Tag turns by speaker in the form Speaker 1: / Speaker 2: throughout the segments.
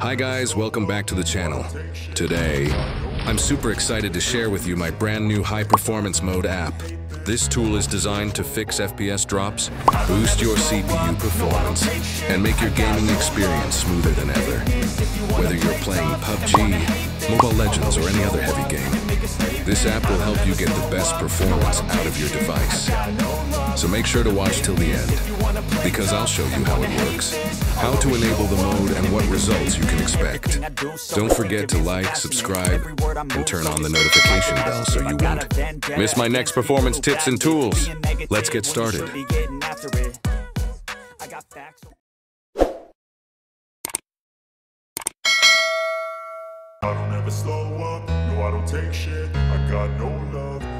Speaker 1: Hi guys, welcome back to the channel. Today, I'm super excited to share with you my brand new high performance mode app. This tool is designed to fix FPS drops, boost your CPU performance, and make your gaming experience smoother than ever. Whether you're playing PUBG, Mobile Legends, or any other heavy game, this app will help you get the best performance out of your device. So make sure to watch till the end, because I'll show you how it works, how to enable the mode, and what results you can expect. Don't forget to like, subscribe, and turn on the notification bell so you won't miss my next performance tips and tools. Let's get started.
Speaker 2: I don't ever slow up, no I don't take shit I got no love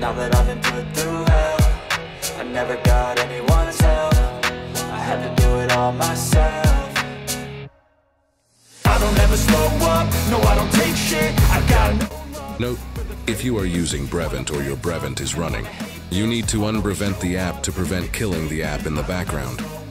Speaker 3: now that I've been put through hell I never got anyone's help. I had to do it all myself.
Speaker 2: I don't ever slow up, no I don't take shit. I got no
Speaker 1: Note, if you are using Brevent or your Brevent is running, you need to unbrevent the app to prevent killing the app in the background.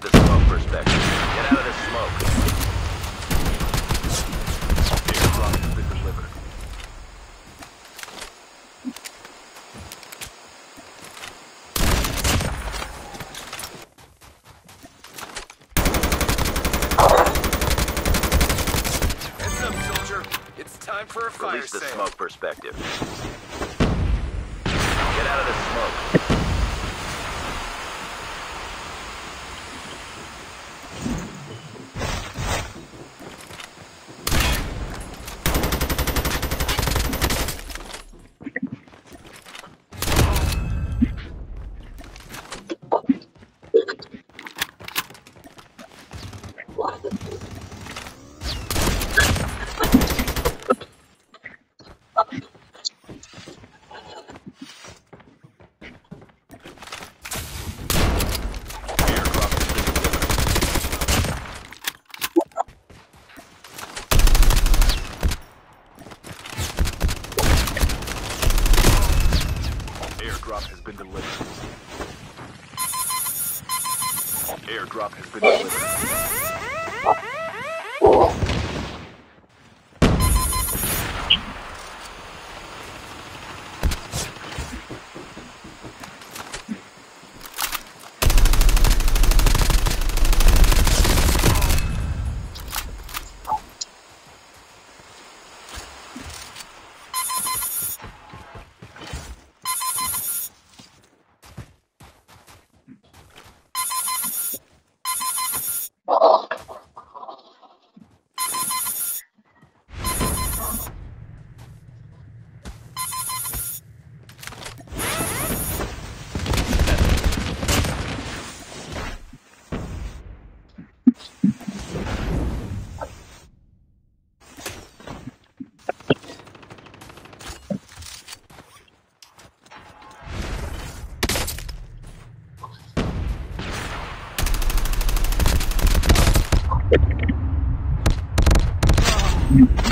Speaker 4: Release the smoke perspective. Get out of the smoke. Airdrop has been delivered.
Speaker 5: Heads up, soldier. It's time for a fire
Speaker 4: Release the
Speaker 5: sale.
Speaker 4: smoke perspective. Get out of the smoke. Airdrop has been delivered. Airdrop has been delivered. Airdrop has been delivered.
Speaker 6: You.